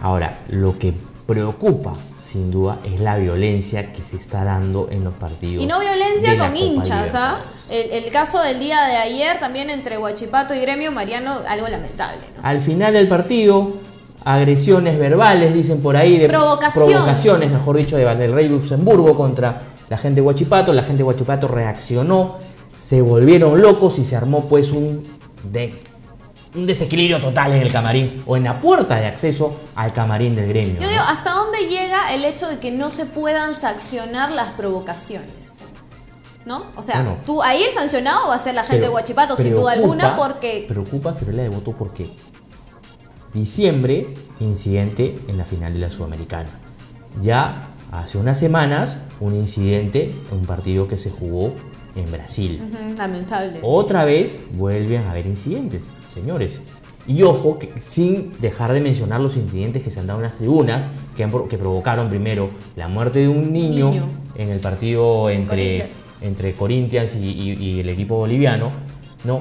Ahora, lo que preocupa sin duda es la violencia que se está dando en los partidos. Y no violencia con hinchas, ¿ah? El, caso del día de ayer también entre Huachipato y Gremio Mariano, algo lamentable. Al final del partido, agresiones verbales, dicen por ahí, de provocaciones, mejor dicho, de del Rey Luxemburgo contra la gente de Huachipato. La gente de Huachipato reaccionó, se volvieron locos y se armó pues un, de, un desequilibrio total en el camarín o en la puerta de acceso al camarín del gremio. Yo digo, ¿hasta dónde llega el hecho de que no se puedan sancionar las provocaciones? ¿No? O sea, tú ahí el sancionado va a ser la gente de Huachipato, sin duda alguna, porque. Preocupa Fiorella de Voto porque diciembre, incidente en la final de la Sudamericana. Ya hace unas semanas, un incidente en un partido que se jugó en Brasil. lamentable. Otra vez vuelven a haber incidentes, señores. Y ojo, que, sin dejar de mencionar los incidentes que se han dado en las tribunas, que, que provocaron primero la muerte de un niño, en el partido entre Corinthians, entre Corinthians y, el equipo boliviano, ¿no?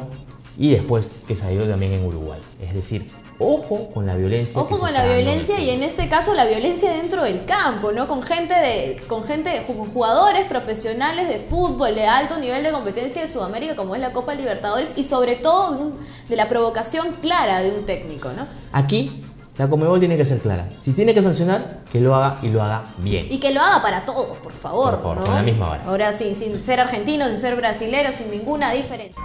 Y después que salió también en Uruguay. Es decir, ojo con la violencia. Ojo con la violencia y en este caso la violencia dentro del campo, ¿no? Con gente de, con gente, con jugadores profesionales de fútbol de alto nivel de competencia de Sudamérica como es la Copa Libertadores y sobre todo de la provocación clara de un técnico, ¿no? Aquí la Comebol tiene que ser clara. Si tiene que sancionar, que lo haga y lo haga bien. Y que lo haga para todos, por favor. Por favor, con la misma vara. Ahora sí, sin ser argentino, sin ser brasilero, sin ninguna diferencia.